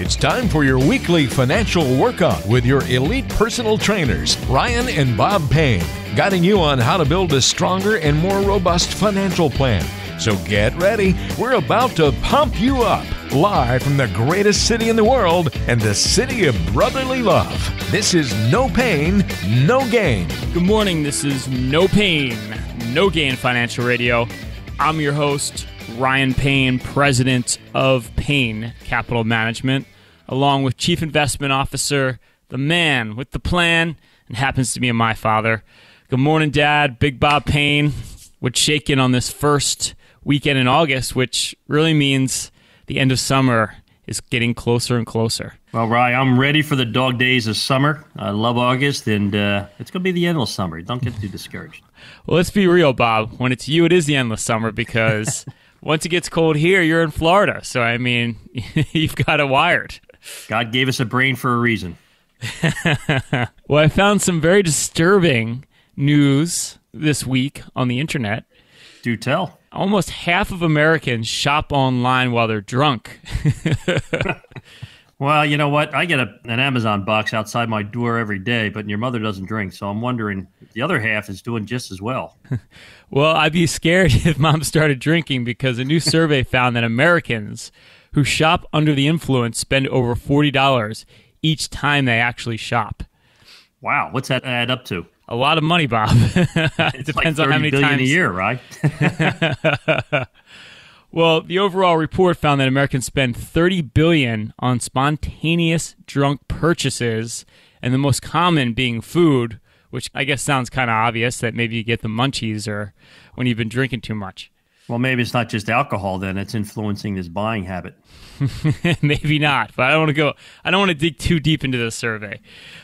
It's time for your weekly financial workout with your elite personal trainers, Ryan and Bob Payne, guiding you on how to build a stronger and more robust financial plan. So get ready. We're about to pump you up live from the greatest city in the world and the city of brotherly love. This is No Pain, No Gain. Good morning. This is No Pain, No Gain Financial Radio. I'm your host, Ryan Payne, president of Payne Capital Management, along with chief investment officer, the man with the plan, and happens to be my father. Good morning, Dad. Big Bob Payne. What's in on this first weekend in August, which really means the end of summer is getting closer and closer. Well, Ryan, I'm ready for the dog days of summer. I love August, and uh, it's going to be the endless summer. Don't get too discouraged. Well, let's be real, Bob. When it's you, it is the endless summer because once it gets cold here, you're in Florida. So, I mean, you've got it wired. God gave us a brain for a reason. well, I found some very disturbing news this week on the internet. Do tell. Almost half of Americans shop online while they're drunk. well, you know what? I get a, an Amazon box outside my door every day, but your mother doesn't drink. So I'm wondering if the other half is doing just as well. well, I'd be scared if mom started drinking because a new survey found that Americans who shop under the influence spend over $40 each time they actually shop. Wow. What's that add up to? A lot of money, Bob. it depends like on how many times a year, right? Well, the overall report found that Americans spend 30 billion on spontaneous drunk purchases, and the most common being food, which I guess sounds kind of obvious that maybe you get the munchies or when you've been drinking too much. Well, maybe it's not just alcohol then; it's influencing this buying habit. maybe not, but I don't want to go. I don't want to dig too deep into this survey.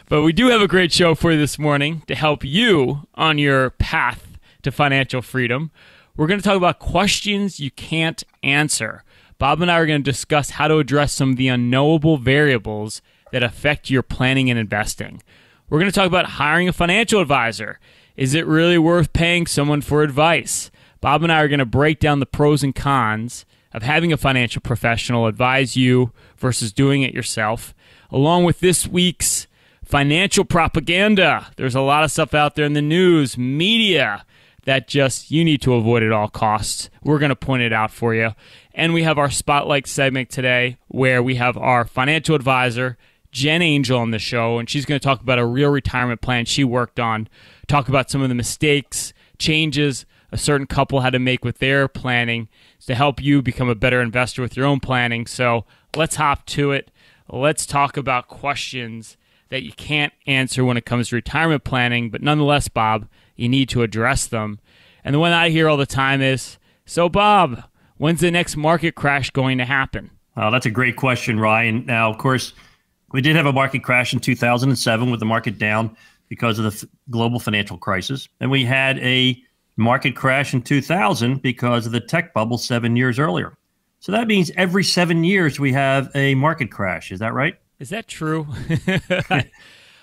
But we do have a great show for you this morning to help you on your path to financial freedom. We're going to talk about questions you can't answer. Bob and I are going to discuss how to address some of the unknowable variables that affect your planning and investing. We're going to talk about hiring a financial advisor. Is it really worth paying someone for advice? Bob and I are going to break down the pros and cons of having a financial professional advise you versus doing it yourself, along with this week's financial propaganda. There's a lot of stuff out there in the news, media that just you need to avoid at all costs. We're going to point it out for you. And we have our spotlight segment today where we have our financial advisor, Jen Angel, on the show, and she's going to talk about a real retirement plan she worked on, talk about some of the mistakes, changes, a certain couple had to make with their planning to help you become a better investor with your own planning. So let's hop to it. Let's talk about questions that you can't answer when it comes to retirement planning, but nonetheless, Bob, you need to address them. And the one I hear all the time is So, Bob, when's the next market crash going to happen? Oh, that's a great question, Ryan. Now, of course, we did have a market crash in 2007 with the market down because of the f- global financial crisis. And we had a market crash in 2000 because of the tech bubble seven years earlier. So that means every seven years we have a market crash. Is that right? Is that true?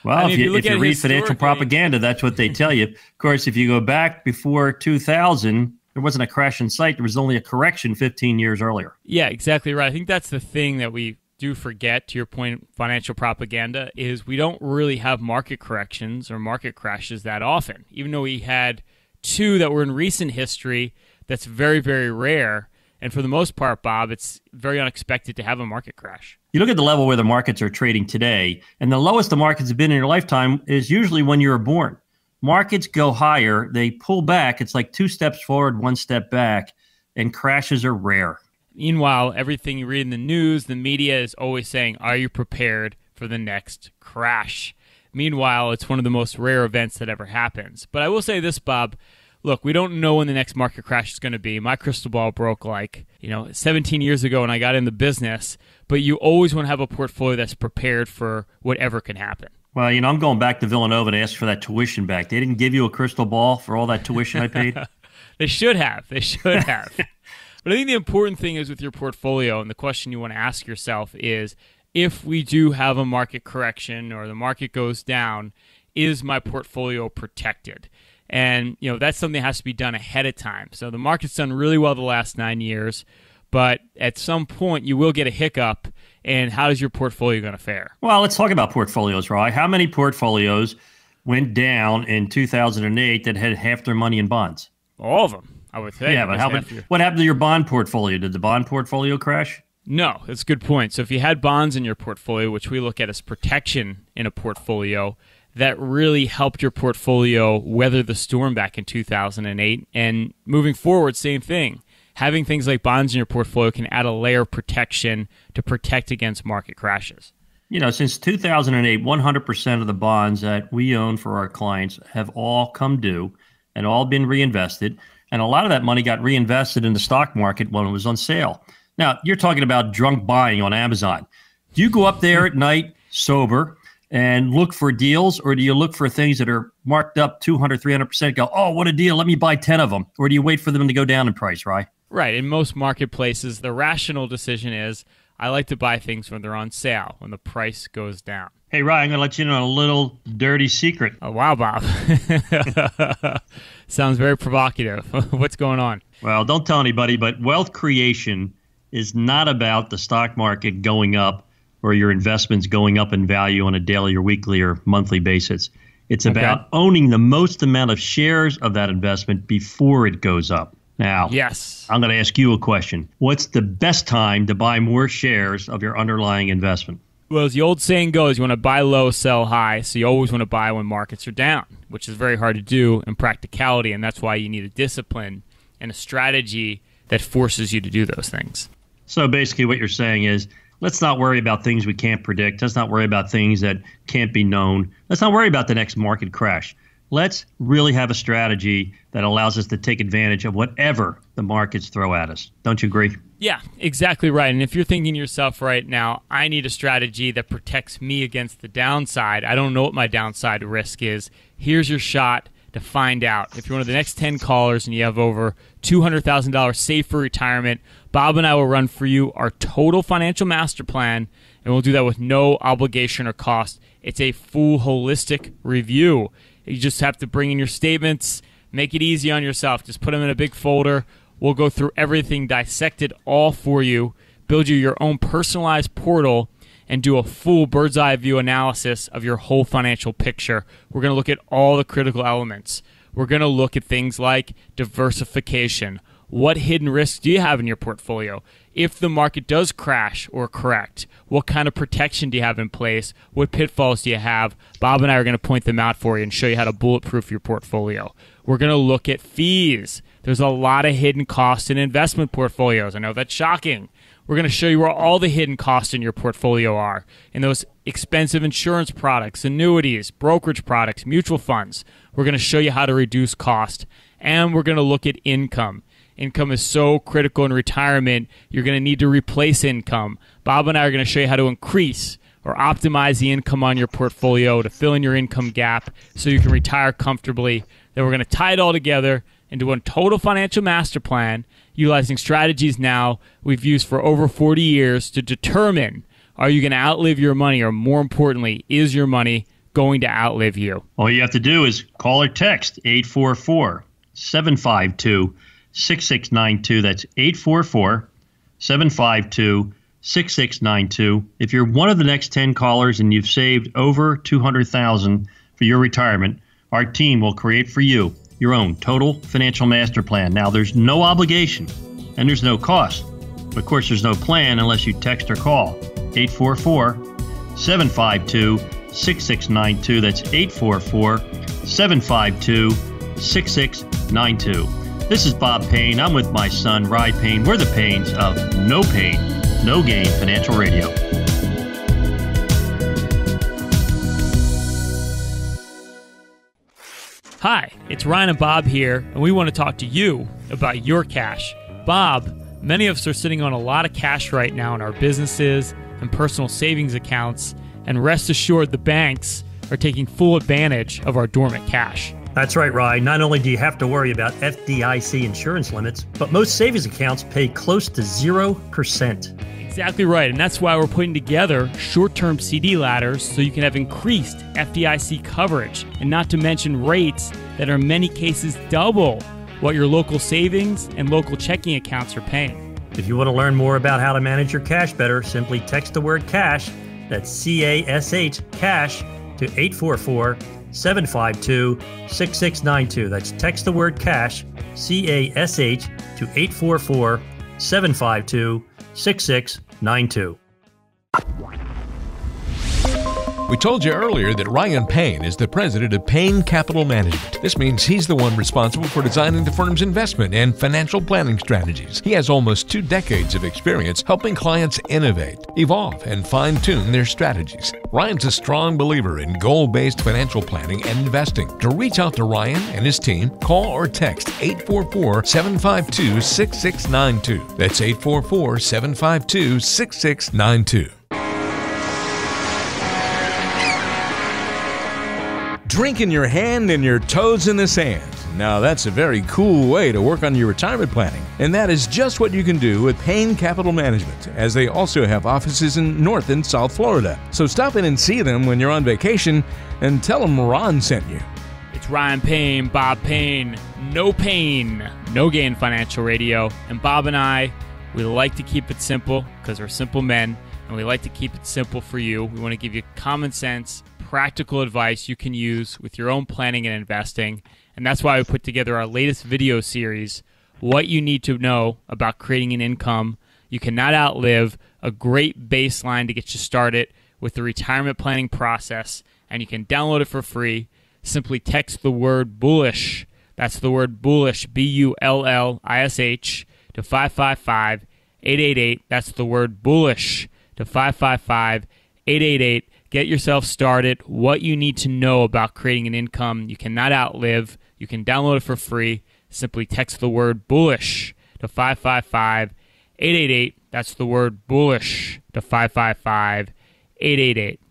well, if you, if you, if you read financial propaganda, that's what they tell you. Of course, if you go back before 2000, there wasn't a crash in sight. There was only a correction 15 years earlier. Yeah, exactly right. I think that's the thing that we do forget, to your point, financial propaganda, is we don't really have market corrections or market crashes that often. Even though we had – two that were in recent history that's very, very rare. And for the most part, Bob, it's very unexpected to have a market crash. You look at the level where the markets are trading today, and the lowest the markets have been in your lifetime is usually when you were born. Markets go higher, they pull back. It's like two steps forward, one step back, and crashes are rare. Meanwhile, everything you read in the news, the media is always saying, Are you prepared for the next crash? Meanwhile, it's one of the most rare events that ever happens. But I will say this, Bob. Look, we don't know when the next market crash is going to be. My crystal ball broke like, you know, 17 years ago when I got in the business, but you always want to have a portfolio that's prepared for whatever can happen. Well, you know, I'm going back to Villanova to ask for that tuition back. They didn't give you a crystal ball for all that tuition I paid? they should have. They should have. but I think the important thing is with your portfolio, and the question you want to ask yourself is if we do have a market correction or the market goes down, is my portfolio protected? And, you know, that's something that has to be done ahead of time. So the market's done really well the last nine years, but at some point you will get a hiccup and how is your portfolio going to fare? Well, let's talk about portfolios, Rye. How many portfolios went down in 2008 that had half their money in bonds? All of them, I would say. Yeah, but how, your... what happened to your bond portfolio? Did the bond portfolio crash? No, that's a good point. So if you had bonds in your portfolio, which we look at as protection in a portfolio, that really helped your portfolio weather the storm back in 2008. And moving forward, same thing. Having things like bonds in your portfolio can add a layer of protection to protect against market crashes. You know, since 2008, 100% of the bonds that we own for our clients have all come due and all been reinvested. And a lot of that money got reinvested in the stock market when it was on sale. Now, you're talking about drunk buying on Amazon. Do you go up there at night sober and look for deals, or do you look for things that are marked up 200, 300%? Go, oh, what a deal. Let me buy 10 of them. Or do you wait for them to go down in price, right? Right. In most marketplaces, the rational decision is I like to buy things when they're on sale, when the price goes down. Hey, Ryan, I'm going to let you know a little dirty secret. Oh, wow, Bob. Sounds very provocative. What's going on? Well, don't tell anybody, but wealth creation is not about the stock market going up or your investments going up in value on a daily or weekly or monthly basis. It's okay. about owning the most amount of shares of that investment before it goes up. Now, yes, I'm going to ask you a question. What's the best time to buy more shares of your underlying investment? Well, as the old saying goes, you want to buy low, sell high. So you always want to buy when markets are down, which is very hard to do in practicality. And that's why you need a discipline and a strategy that forces you to do those things. So basically, what you're saying is let's not worry about things we can't predict. Let's not worry about things that can't be known. Let's not worry about the next market crash. Let's really have a strategy that allows us to take advantage of whatever the markets throw at us. Don't you agree? Yeah, exactly right. And if you're thinking to yourself right now, I need a strategy that protects me against the downside, I don't know what my downside risk is. Here's your shot to find out. If you're one of the next 10 callers and you have over $200,000 saved for retirement, Bob and I will run for you our total financial master plan, and we'll do that with no obligation or cost. It's a full holistic review. You just have to bring in your statements, make it easy on yourself. Just put them in a big folder. We'll go through everything, dissected all for you, build you your own personalized portal, and do a full bird's eye view analysis of your whole financial picture. We're going to look at all the critical elements. We're going to look at things like diversification what hidden risks do you have in your portfolio? If the market does crash or correct, what kind of protection do you have in place? What pitfalls do you have? Bob and I are going to point them out for you and show you how to bulletproof your portfolio. We're going to look at fees. There's a lot of hidden costs in investment portfolios. I know that's shocking. We're going to show you where all the hidden costs in your portfolio are in those expensive insurance products, annuities, brokerage products, mutual funds. We're going to show you how to reduce cost. And we're going to look at income income is so critical in retirement. You're going to need to replace income. Bob and I are going to show you how to increase or optimize the income on your portfolio to fill in your income gap so you can retire comfortably. Then we're going to tie it all together into one total financial master plan utilizing strategies now we've used for over 40 years to determine are you going to outlive your money or more importantly is your money going to outlive you all you have to do is call or text 844 752 6692. That's 844 752 6692. If you're one of the next 10 callers and you've saved over 200,000 for your retirement, our team will create for you your own total financial master plan. Now, there's no obligation and there's no cost. Of course, there's no plan unless you text or call 844 752 6692. That's 844 752 6692. This is Bob Payne. I'm with my son, Rye Payne. We're the Paynes of No Pain, No Gain Financial Radio. Hi, it's Ryan and Bob here, and we want to talk to you about your cash. Bob, many of us are sitting on a lot of cash right now in our businesses and personal savings accounts, and rest assured the banks are taking full advantage of our dormant cash. That's right, Rye. Not only do you have to worry about FDIC insurance limits, but most savings accounts pay close to 0%. Exactly right. And that's why we're putting together short term CD ladders so you can have increased FDIC coverage, and not to mention rates that are in many cases double what your local savings and local checking accounts are paying. If you want to learn more about how to manage your cash better, simply text the word cash, that's C A S H, cash, to 844 752 6692. That's text the word cash, C A S H, to 844 752 6692. We told you earlier that Ryan Payne is the president of Payne Capital Management. This means he's the one responsible for designing the firm's investment and financial planning strategies. He has almost two decades of experience helping clients innovate, evolve, and fine tune their strategies. Ryan's a strong believer in goal based financial planning and investing. To reach out to Ryan and his team, call or text 844 752 6692. That's 844 752 6692. Drink in your hand and your toes in the sand. Now, that's a very cool way to work on your retirement planning, and that is just what you can do with Payne Capital Management, as they also have offices in North and South Florida. So stop in and see them when you're on vacation and tell them Ron sent you. It's Ryan Payne, Bob Payne, no pain, no gain financial radio. And Bob and I, we like to keep it simple because we're simple men, and we like to keep it simple for you. We want to give you common sense practical advice you can use with your own planning and investing. And that's why we put together our latest video series, What You Need to Know About Creating an Income You Cannot Outlive, a great baseline to get you started with the retirement planning process. And you can download it for free. Simply text the word bullish. That's the word bullish, B U L L I S H, to 555 888. That's the word bullish to 555 888 Get yourself started. What you need to know about creating an income you cannot outlive. You can download it for free. Simply text the word bullish to 555 888. That's the word bullish to 555 888.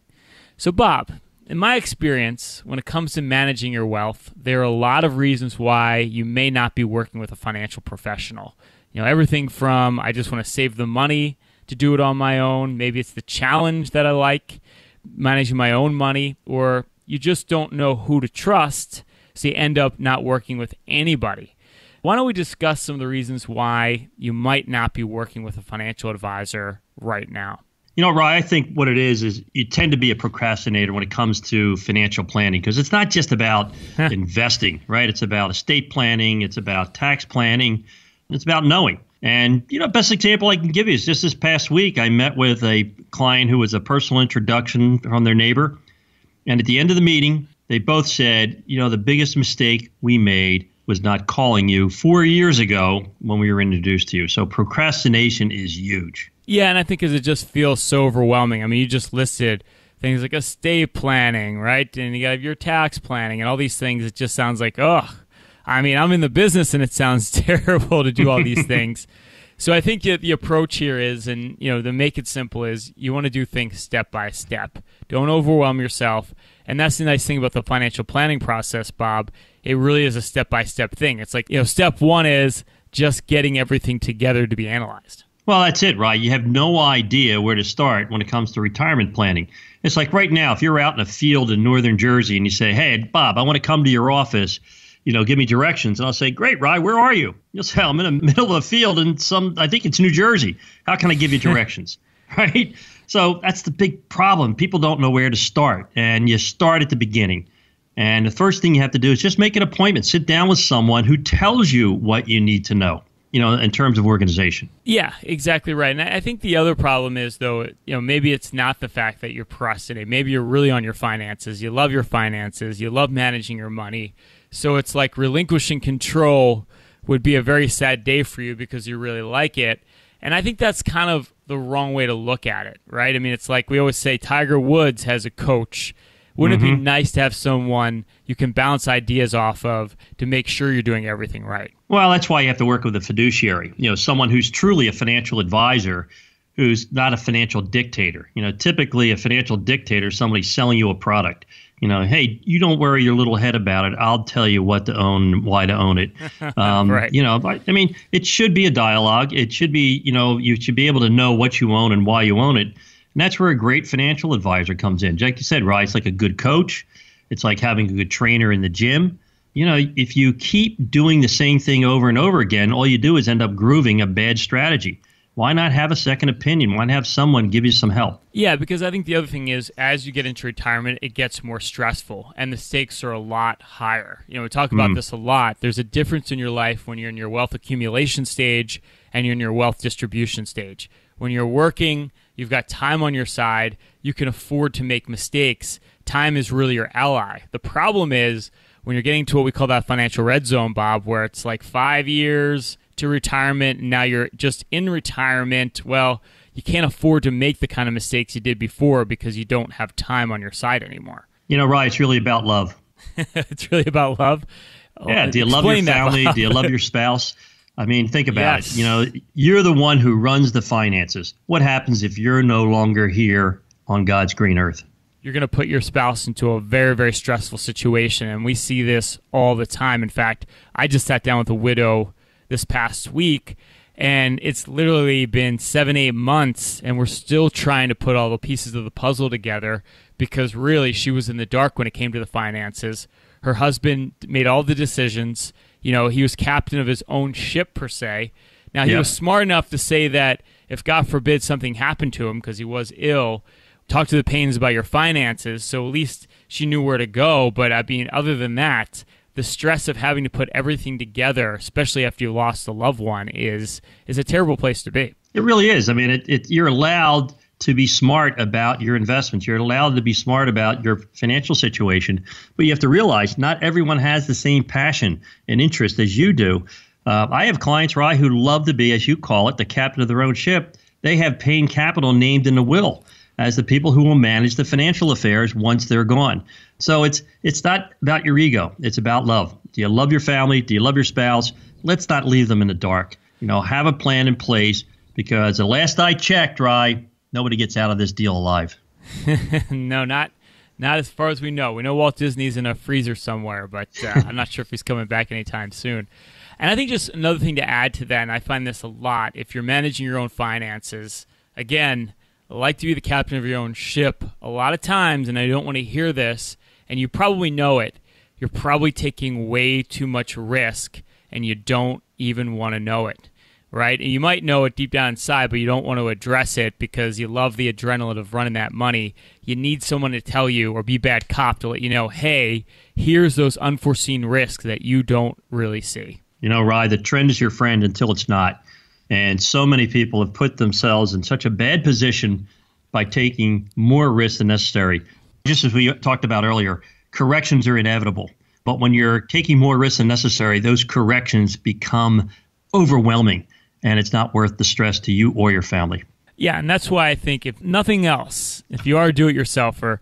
So, Bob, in my experience, when it comes to managing your wealth, there are a lot of reasons why you may not be working with a financial professional. You know, everything from I just want to save the money to do it on my own. Maybe it's the challenge that I like managing my own money, or you just don't know who to trust, so you end up not working with anybody. Why don't we discuss some of the reasons why you might not be working with a financial advisor right now? You know, Ryan, I think what it is is you tend to be a procrastinator when it comes to financial planning because it's not just about investing, right? It's about estate planning, it's about tax planning, it's about knowing. And you know, best example I can give you is just this past week I met with a client who was a personal introduction from their neighbor, and at the end of the meeting, they both said, you know, the biggest mistake we made was not calling you four years ago when we were introduced to you. So procrastination is huge. Yeah, and I think because it just feels so overwhelming. I mean, you just listed things like estate planning, right? And you got your tax planning and all these things. It just sounds like, oh, I mean, I'm in the business and it sounds terrible to do all these things. So I think the approach here is, and you know, to make it simple is you want to do things step by step. Don't overwhelm yourself. And that's the nice thing about the financial planning process, Bob. It really is a step by step thing. It's like, you know, step one is just getting everything together to be analyzed. Well, that's it, right? You have no idea where to start when it comes to retirement planning. It's like right now, if you're out in a field in northern Jersey and you say, Hey, Bob, I want to come to your office you know, give me directions. And I'll say, Great, Rye, where are you? You'll say, I'm in the middle of a field in some, I think it's New Jersey. How can I give you directions? right? So that's the big problem. People don't know where to start. And you start at the beginning. And the first thing you have to do is just make an appointment. Sit down with someone who tells you what you need to know you know, in terms of organization. Yeah, exactly right. And I think the other problem is, though, you know, maybe it's not the fact that you're procrastinating. Maybe you're really on your finances. You love your finances. You love managing your money. So it's like relinquishing control would be a very sad day for you because you really like it. And I think that's kind of the wrong way to look at it, right? I mean, it's like we always say Tiger Woods has a coach. Wouldn't mm-hmm. it be mm-hmm. nice to have someone you can bounce ideas off of to make sure you're doing everything right? Well, that's why you have to work with a fiduciary, you know, someone who's truly a financial advisor who's not a financial dictator. You know, typically a financial dictator is somebody selling you a product you know, hey, you don't worry your little head about it. I'll tell you what to own, and why to own it. Um, right. You know, I, I, mean, it should be a dialogue. It should be, you know, you should be able to know what you own and why you own it. And that's where a great financial advisor comes in. Like you said, right? It's like a good coach. It's like having a good trainer in the gym. you know, if you keep doing the same thing over and over again, all you do is end up grooving a bad strategy. Why not have a second opinion? Why not have someone give you some help? Yeah, because I think the other thing is as you get into retirement, it gets more stressful and the stakes are a lot higher. You know, we talk about mm. this a lot. There's a difference in your life when you're in your wealth accumulation stage and you're in your wealth distribution stage. When you're working, you've got time on your side, you can afford to make mistakes. Time is really your ally. The problem is when you're getting to what we call that financial red zone, Bob, where it's like five years to retirement, now you're just in retirement. Well, you can't afford to make the kind of mistakes you did before because you don't have time on your side anymore. You know, right? It's really about love. it's really about love. Oh, yeah. Do you love your family? Do you love your spouse? I mean, think about yes. it. You know, you're the one who runs the finances. What happens if you're no longer here on God's green earth? you're going to put your spouse into a very, very stressful situation. And we see this all the time. In fact, I just sat down with a widow this past week, and it's literally been seven, eight months, and we're still trying to put all the pieces of the puzzle together because really she was in the dark when it came to the finances. Her husband made all the decisions. You know, he was captain of his own ship, per se. Now, he yeah. was smart enough to say that if God forbid something happened to him because he was ill, talk to the Paynes about your finances. So at least she knew where to go. But I mean, other than that, the stress of having to put everything together, especially after you lost a loved one, is is a terrible place to be. It really is. I mean, it, it, you're allowed to be smart about your investments. You're allowed to be smart about your financial situation, but you have to realize not everyone has the same passion and interest as you do. Uh, I have clients, Rye, who love to be, as you call it, the captain of their own ship. They have Payne Capital named in the will as the people who will manage the financial affairs once they're gone. So it's it's not about your ego. It's about love. Do you love your family? Do you love your spouse? Let's not leave them in the dark. You know, have a plan in place because the last I checked, Rye, nobody gets out of this deal alive. no, not not as far as we know. We know Walt Disney's in a freezer somewhere, but uh, I'm not sure if he's coming back anytime soon. And I think just another thing to add to that, and I find this a lot, if you're managing your own finances, again, like to be the captain of your own ship a lot of times, and I don't want to hear this, and you probably know it. You're probably taking way too much risk, and you don't even want to know it, right? And you might know it deep down inside, but you don't want to address it because you love the adrenaline of running that money. You need someone to tell you, or be bad cop to let you know, hey, here's those unforeseen risks that you don't really see. You know, Rye, the trend is your friend until it's not. And so many people have put themselves in such a bad position by taking more risk than necessary. Just as we talked about earlier, corrections are inevitable. But when you're taking more risk than necessary, those corrections become overwhelming and it's not worth the stress to you or your family. Yeah, and that's why I think if nothing else, if you are a do it yourselfer,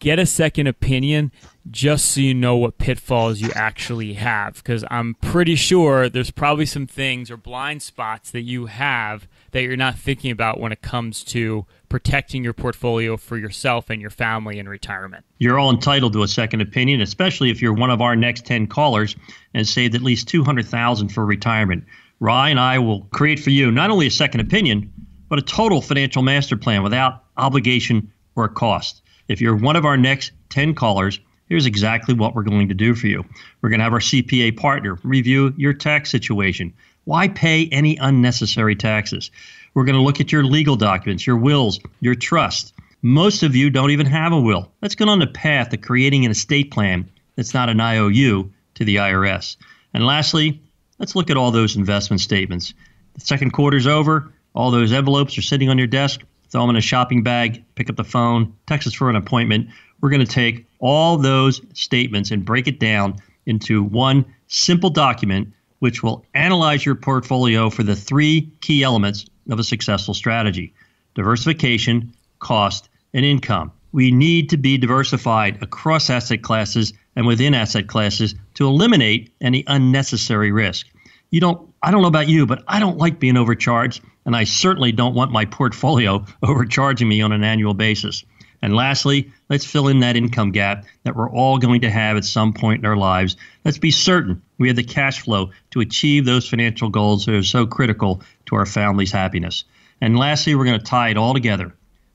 get a second opinion just so you know what pitfalls you actually have. Because I'm pretty sure there's probably some things or blind spots that you have that you're not thinking about when it comes to protecting your portfolio for yourself and your family in retirement. You're all entitled to a second opinion, especially if you're one of our next 10 callers and saved at least 200,000 for retirement. Rye and I will create for you not only a second opinion, but a total financial master plan without obligation or cost. If you're one of our next 10 callers, here's exactly what we're going to do for you. We're going to have our CPA partner review your tax situation. Why pay any unnecessary taxes? We're going to look at your legal documents, your wills, your trust. Most of you don't even have a will. Let's get on the path to creating an estate plan that's not an IOU to the IRS. And lastly, let's look at all those investment statements. The second quarter's over, all those envelopes are sitting on your desk throw them in a shopping bag, pick up the phone, text us for an appointment. We're going to take all those statements and break it down into one simple document which will analyze your portfolio for the three key elements of a successful strategy diversification, cost, and income. We need to be diversified across asset classes and within asset classes to eliminate any unnecessary risk. You don't I don't know about you, but I don't like being overcharged and I certainly don't want my portfolio overcharging me on an annual basis. And lastly, let's fill in that income gap that we're all going to have at some point in our lives. Let's be certain we have the cash flow to achieve those financial goals that are so critical to our family's happiness. And lastly, we're going to tie it all together.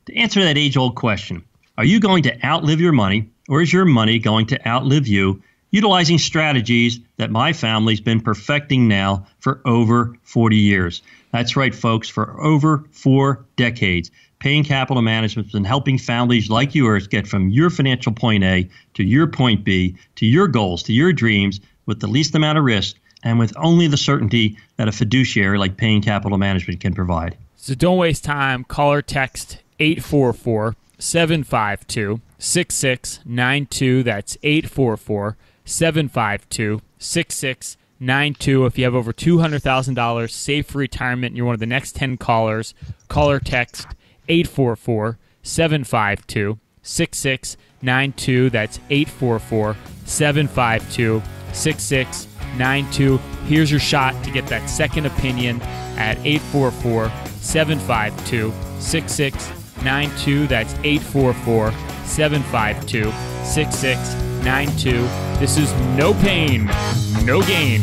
To answer that age old question, are you going to outlive your money or is your money going to outlive you utilizing strategies that my family's been perfecting now for over 40 years. That's right, folks, for over four decades. Payne Capital Management's been helping families like yours get from your financial point A to your point B, to your goals, to your dreams with the least amount of risk and with only the certainty that a fiduciary like Payne Capital Management can provide. So don't waste time. Call or text 844 752 6692. That's 844 752 6692. If you have over $200,000 saved for retirement and you're one of the next 10 callers, call or text 844 752 6692. That's 844 752 6692. Here's your shot to get that second opinion at 844 752 6692. That's 844 752 6692. This is No Pain, No Gain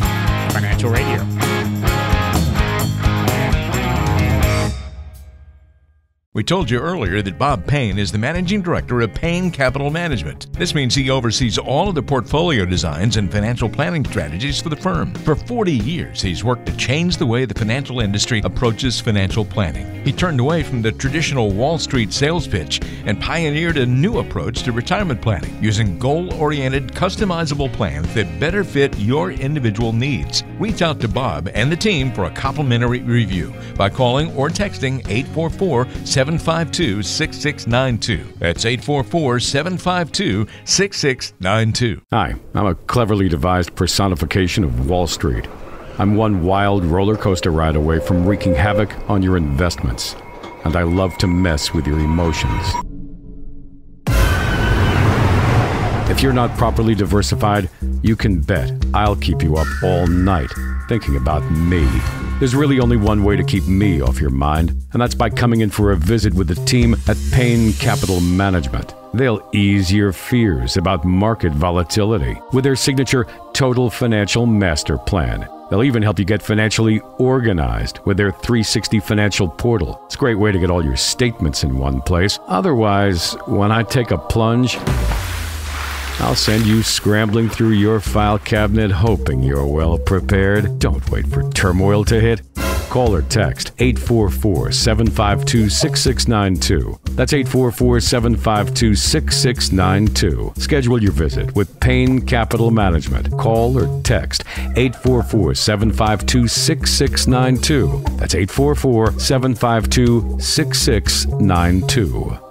Financial Radio. We told you earlier that Bob Payne is the managing director of Payne Capital Management. This means he oversees all of the portfolio designs and financial planning strategies for the firm. For 40 years, he's worked to change the way the financial industry approaches financial planning. He turned away from the traditional Wall Street sales pitch and pioneered a new approach to retirement planning using goal oriented, customizable plans that better fit your individual needs. Reach out to Bob and the team for a complimentary review by calling or texting 844 752 6692. That's 844 752 6692. Hi, I'm a cleverly devised personification of Wall Street. I'm one wild roller coaster ride away from wreaking havoc on your investments, and I love to mess with your emotions. If you're not properly diversified, you can bet I'll keep you up all night thinking about me. There's really only one way to keep me off your mind, and that's by coming in for a visit with the team at Payne Capital Management. They'll ease your fears about market volatility with their signature Total Financial Master Plan. They'll even help you get financially organized with their 360 financial portal. It's a great way to get all your statements in one place. Otherwise, when I take a plunge, I'll send you scrambling through your file cabinet hoping you're well prepared. Don't wait for turmoil to hit. Call or text 844 752 6692. That's 844 752 6692. Schedule your visit with Payne Capital Management. Call or text 844 752 6692. That's 844 752 6692.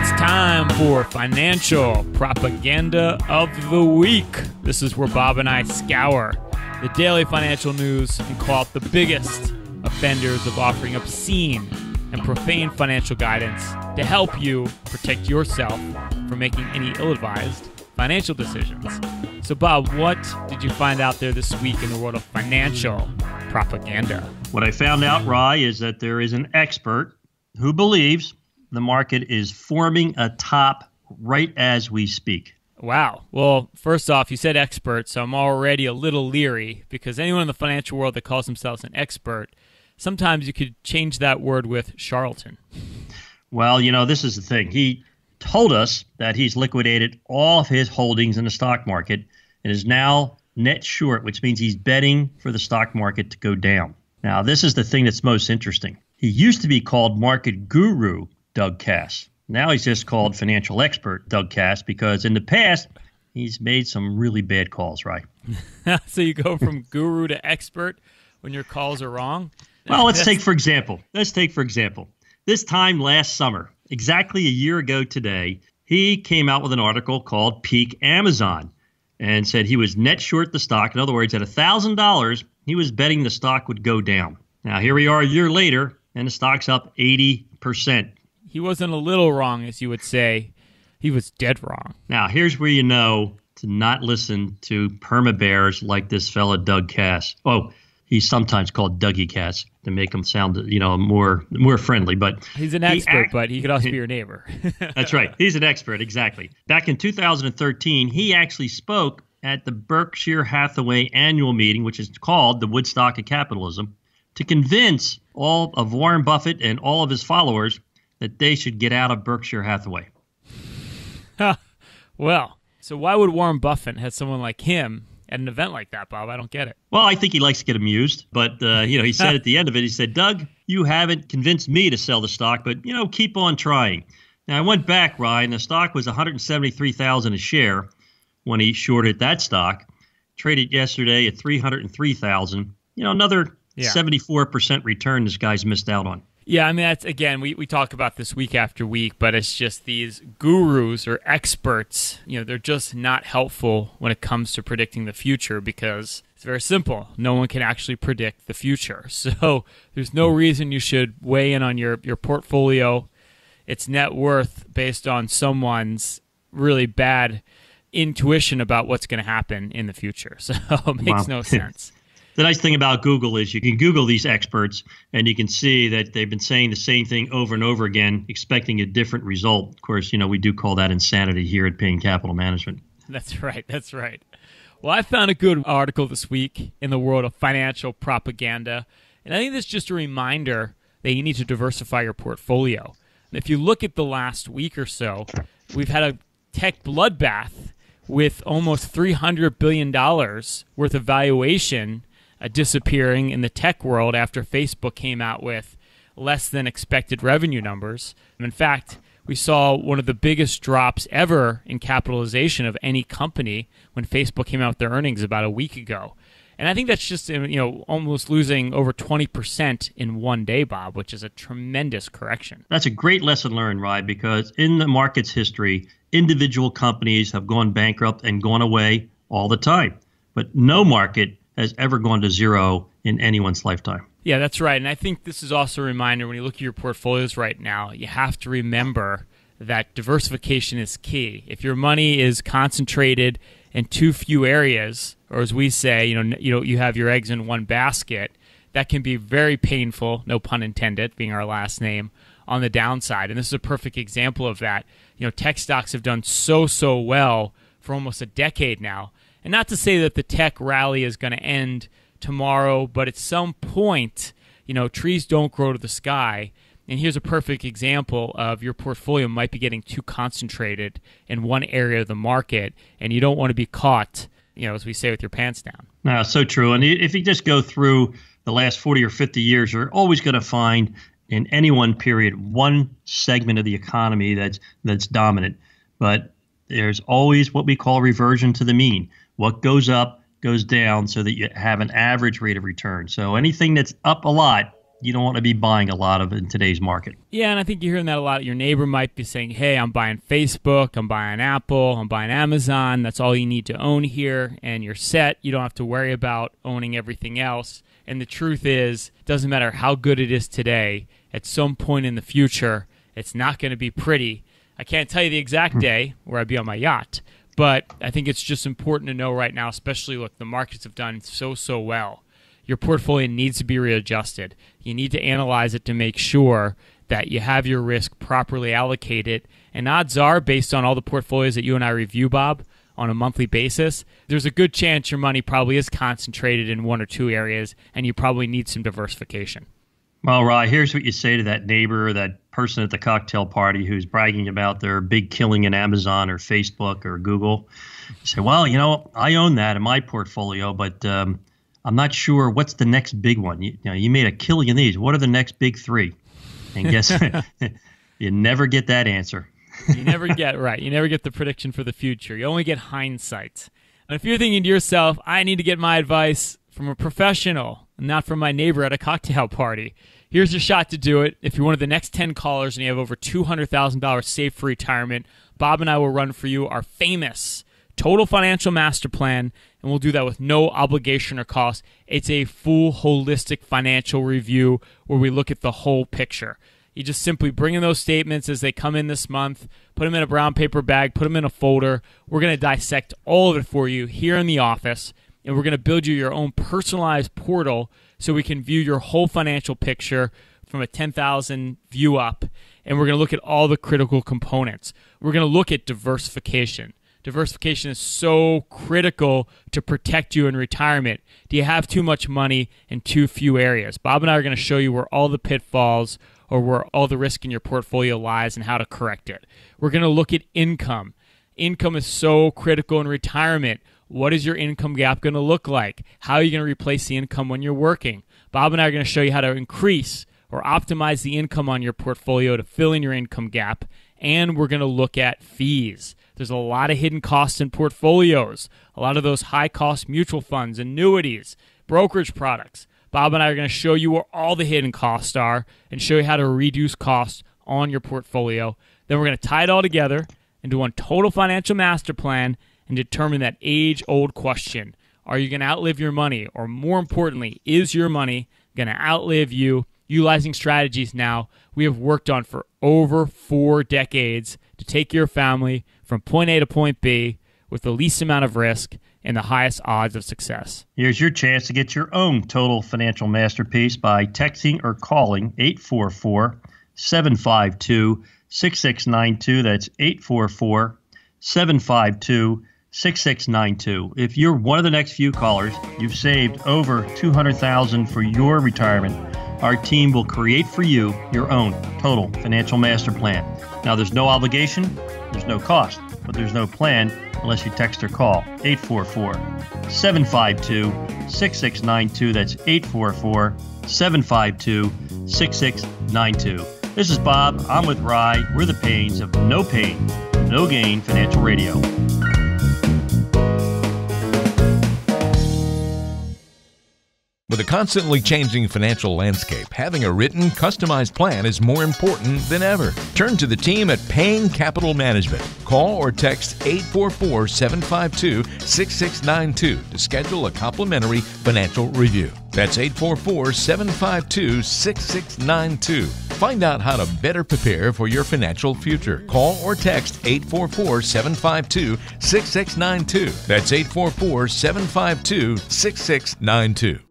It's time for financial propaganda of the week. This is where Bob and I scour the daily financial news and call out the biggest offenders of offering obscene and profane financial guidance to help you protect yourself from making any ill advised financial decisions. So, Bob, what did you find out there this week in the world of financial propaganda? What I found out, Rye, is that there is an expert who believes the market is forming a top right as we speak. Wow. Well, first off, you said expert, so I'm already a little leery because anyone in the financial world that calls themselves an expert, sometimes you could change that word with charlatan. Well, you know, this is the thing. He told us that he's liquidated all of his holdings in the stock market and is now net short, which means he's betting for the stock market to go down. Now, this is the thing that's most interesting. He used to be called market guru Doug Kass. Now he's just called financial expert Doug Kass because in the past he's made some really bad calls, right? so you go from guru to expert when your calls are wrong? Well, let's take for example. Let's take for example. This time last summer, exactly a year ago today, he came out with an article called Peak Amazon and said he was net short the stock. In other words, at $1,000, he was betting the stock would go down. Now, here we are a year later, and the stock's up 80% he wasn't a little wrong, as you would say. He was dead wrong. Now, here's where you know to not listen to perma bears like this fella Doug Kass. Oh, he's sometimes called Dougie Kass to make him sound, you know, more more friendly. But he's an expert, he act- but he could also be your neighbor. that's right. He's an expert, exactly. Back in 2013, he actually spoke at the Berkshire Hathaway annual meeting, which is called the Woodstock of Capitalism, to convince all of Warren Buffett and all of his followers that they should get out of Berkshire Hathaway. well, so why would Warren Buffett have someone like him at an event like that, Bob? I don't get it. Well, I think he likes to get amused, but uh, you know, he said at the end of it, he said, "Doug, you haven't convinced me to sell the stock, but you know, keep on trying." Now I went back, Ryan. The stock was 173,000 a share when he shorted that stock. Traded yesterday at 303,000. You know, another yeah. 74% return this guy's missed out on. Yeah, I mean that's again we, we talk about this week after week, but it's just these gurus or experts, you know, they're just not helpful when it comes to predicting the future because it's very simple. No one can actually predict the future. So there's no reason you should weigh in on your, your portfolio, its net worth based on someone's really bad intuition about what's going to happen in the future. So it makes wow. no sense the nice thing about Google is you can Google these experts and you can see that they've been saying the same thing over and over again, expecting a different result. Of course, you know, we do call that insanity here at Payne Capital Management. That's right. That's right. Well, I found a good article this week in the world of financial propaganda. And I think this is just a reminder that you need to diversify your portfolio. And if you look at the last week or so, we've had a tech bloodbath with almost $300 billion worth of valuation uh, disappearing in the tech world after Facebook came out with less than expected revenue numbers. In fact, we saw one of the biggest drops ever in capitalization of any company when Facebook came out with their earnings about a week ago. And I think that's just you know almost losing over 20% in one day, Bob, which is a tremendous correction. That's a great lesson learned, right? Because in the market's history, individual companies have gone bankrupt and gone away all the time. But no market has ever gone to zero in anyone's lifetime. Yeah, that's right. And I think this is also a reminder when you look at your portfolios right now, you have to remember that diversification is key. If your money is concentrated in too few areas, or as we say, you know, you know, you have your eggs in one basket, that can be very painful, no pun intended, being our last name, on the downside. And this is a perfect example of that. You know, tech stocks have done so so well for almost a decade now and not to say that the tech rally is going to end tomorrow, but at some point, you know, trees don't grow to the sky. And here's a perfect example of your portfolio might be getting too concentrated in one area of the market, and you don't want to be caught, you know, as we say, with your pants down. No, so true. And if you just go through the last 40 or 50 years, you're always going to find in any one period one segment of the economy that's that's dominant. But there's always what we call reversion to the mean. What goes up goes down so that you have an average rate of return. So anything that's up a lot, you don't want to be buying a lot of in today's market. Yeah, and I think you're hearing that a lot. Your neighbor might be saying, "Hey, I'm buying Facebook, I'm buying Apple, I'm buying Amazon. That's all you need to own here, and you're set. You don't have to worry about owning everything else." And the truth is, it doesn't matter how good it is today. At some point in the future, it's not going to be pretty. I can't tell you the exact hmm. day where I'd be on my yacht, but I think it's just important to know right now, especially look, the markets have done so, so well. Your portfolio needs to be readjusted. You need to analyze it to make sure that you have your risk properly allocated. And odds are, based on all the portfolios that you and I review, Bob, on a monthly basis, there's a good chance your money probably is concentrated in one or two areas and you probably need some diversification. Well, Rye, here's what you say to that neighbor, that person at the cocktail party who's bragging about their big killing in Amazon or Facebook or Google. You say, well, you know, I own that in my portfolio, but um, I'm not sure what's the next big one. You, you, know, you made a killing in these. What are the next big three? And guess what? you never get that answer. you never get right. You never get the prediction for the future. You only get hindsight. And if you're thinking to yourself, I need to get my advice from a professional, not from my neighbor at a cocktail party. Here's your shot to do it. If you're one of the next 10 callers and you have over $200,000 saved for retirement, Bob and I will run for you our famous total financial master plan, and we'll do that with no obligation or cost. It's a full holistic financial review where we look at the whole picture. You just simply bring in those statements as they come in this month, put them in a brown paper bag, put them in a folder. We're going to dissect all of it for you here in the office and we're going to build you your own personalized portal so we can view your whole financial picture from a 10,000 view up. And we're going to look at all the critical components. We're going to look at diversification. Diversification is so critical to protect you in retirement. Do you have too much money in too few areas? Bob and I are going to show you where all the pitfalls or where all the risk in your portfolio lies and how to correct it. We're going to look at income Income is so critical in retirement. What is your income gap going to look like? How are you going to replace the income when you're working? Bob and I are going to show you how to increase or optimize the income on your portfolio to fill in your income gap. And we're going to look at fees. There's a lot of hidden costs in portfolios, a lot of those high cost mutual funds, annuities, brokerage products. Bob and I are going to show you where all the hidden costs are and show you how to reduce costs on your portfolio. Then we're going to tie it all together into one total financial master plan and determine that age old question Are you going to outlive your money? Or more importantly, is your money going to outlive you? Utilizing strategies now we have worked on for over four decades to take your family from point A to point B with the least amount of risk and the highest odds of success. Here's your chance to get your own total financial masterpiece by texting or calling 844 752 6692. That's 844 752 6692. If you're one of the next few callers, you've saved over 200,000 for your retirement. Our team will create for you your own total financial master plan. Now there's no obligation, there's no cost, but there's no plan unless you text or call 844 752 6692. That's 844 752 6692. This is Bob. I'm with Rye. We're the Paynes of no pain, no gain financial radio. With a constantly changing financial landscape, having a written, customized plan is more important than ever. Turn to the team at Payne Capital Management. Call or text 844 752 6692 to schedule a complimentary financial review. That's 844 752 6692. Find out how to better prepare for your financial future. Call or text 844 752 6692. That's 844 752 6692.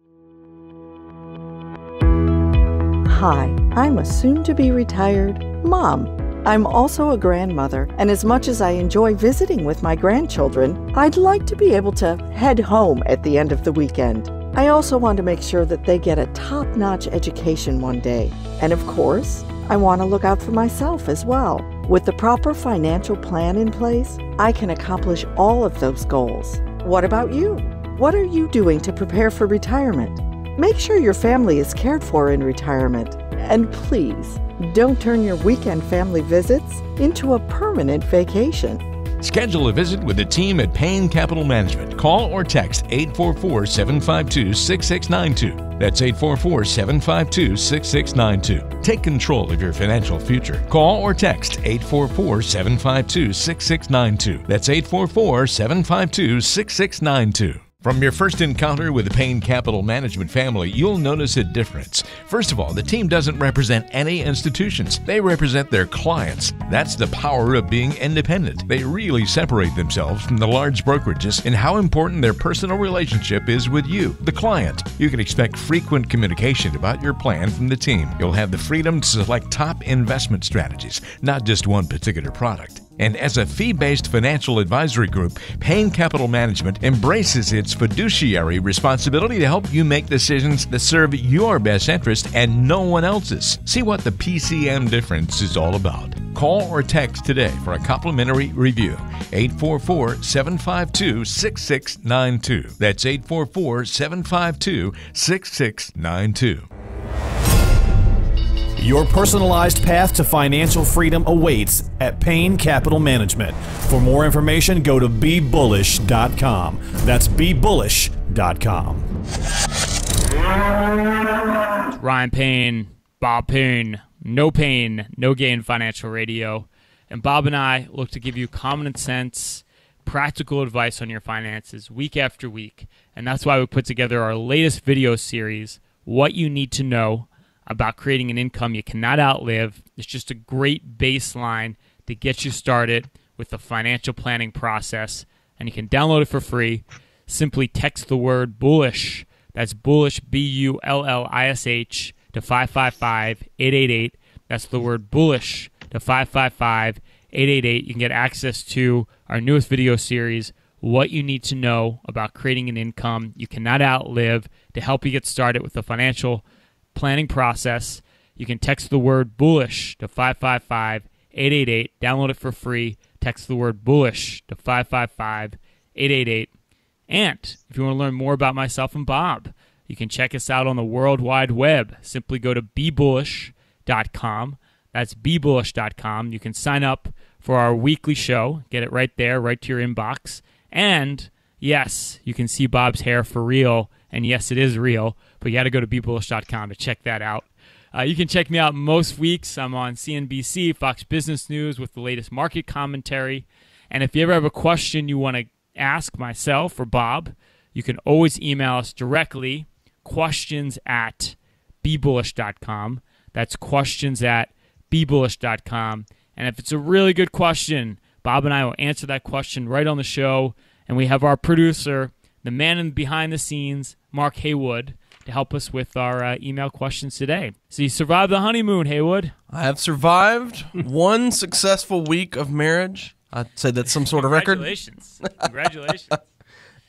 Hi, I'm a soon to be retired mom. I'm also a grandmother, and as much as I enjoy visiting with my grandchildren, I'd like to be able to head home at the end of the weekend. I also want to make sure that they get a top notch education one day. And of course, I want to look out for myself as well. With the proper financial plan in place, I can accomplish all of those goals. What about you? What are you doing to prepare for retirement? Make sure your family is cared for in retirement. And please, don't turn your weekend family visits into a permanent vacation. Schedule a visit with the team at Payne Capital Management. Call or text 844 752 6692. That's 844 752 6692. Take control of your financial future. Call or text 844 752 6692. That's 844 752 6692. From your first encounter with the Payne Capital Management family, you'll notice a difference. First of all, the team doesn't represent any institutions, they represent their clients. That's the power of being independent. They really separate themselves from the large brokerages and how important their personal relationship is with you, the client. You can expect frequent communication about your plan from the team. You'll have the freedom to select top investment strategies, not just one particular product. And as a fee based financial advisory group, Payne Capital Management embraces its fiduciary responsibility to help you make decisions that serve your best interest and no one else's. See what the PCM difference is all about. Call or text today for a complimentary review. 844 752 6692. That's 844 752 6692. Your personalized path to financial freedom awaits at Payne Capital Management. For more information, go to bebullish.com. That's bebullish.com. Ryan Payne, Bob Payne, No Pain, No Gain Financial Radio. And Bob and I look to give you common sense, practical advice on your finances week after week. And that's why we put together our latest video series, What You Need to Know about creating an income you cannot outlive. It's just a great baseline to get you started with the financial planning process. And you can download it for free. Simply text the word bullish. That's bullish, B U L L I S H, to 555 888. That's the word bullish to 555 888. You can get access to our newest video series, What You Need to Know About Creating an Income You Cannot Outlive, to help you get started with the financial planning process. You can text the word bullish to 555 888. Download it for free. text the word bullish to 555 888. And if you want to learn more about myself and Bob, you can check us out on the World Wide Web. Simply go to bebullish.com. That's bebullish.com. You can sign up for our weekly show, get it right there, right to your inbox. And yes, you can see Bob's hair for real. And yes, it is real, but you got to go to bebullish.com to check that out. Uh, you can check me out most weeks. I'm on CNBC, Fox Business News with the latest market commentary. And if you ever have a question you want to ask myself or Bob, you can always email us directly questions at bebullish.com. That's questions at bebullish.com. And if it's a really good question, Bob and I will answer that question right on the show. And we have our producer, the man in behind the scenes, Mark Haywood, to help us with our uh, email questions today. So you survived the honeymoon, Haywood. I have survived one successful week of marriage. I'd say that's some sort of record. Congratulations. Congratulations.